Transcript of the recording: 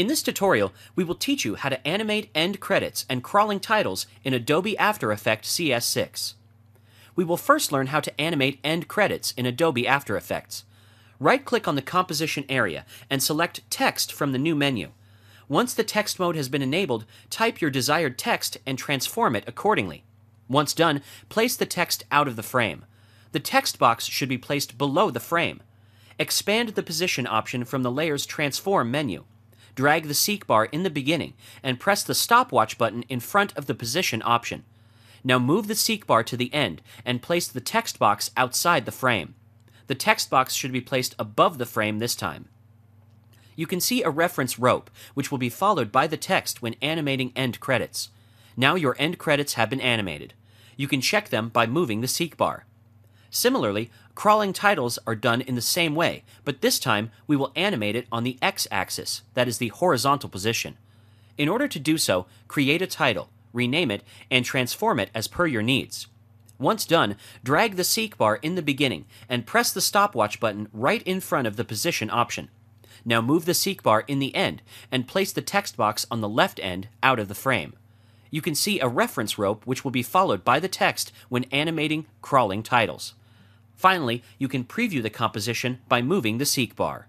In this tutorial, we will teach you how to animate end credits and crawling titles in Adobe After Effects CS6. We will first learn how to animate end credits in Adobe After Effects. Right-click on the composition area and select Text from the new menu. Once the text mode has been enabled, type your desired text and transform it accordingly. Once done, place the text out of the frame. The text box should be placed below the frame. Expand the position option from the layer's Transform menu. Drag the seek bar in the beginning and press the stopwatch button in front of the position option. Now move the seek bar to the end and place the text box outside the frame. The text box should be placed above the frame this time. You can see a reference rope, which will be followed by the text when animating end credits. Now your end credits have been animated. You can check them by moving the seek bar. Similarly, crawling titles are done in the same way, but this time we will animate it on the x-axis, that is the horizontal position. In order to do so, create a title, rename it, and transform it as per your needs. Once done, drag the seek bar in the beginning and press the stopwatch button right in front of the position option. Now move the seek bar in the end and place the text box on the left end out of the frame. You can see a reference rope which will be followed by the text when animating crawling titles. Finally, you can preview the composition by moving the seek bar.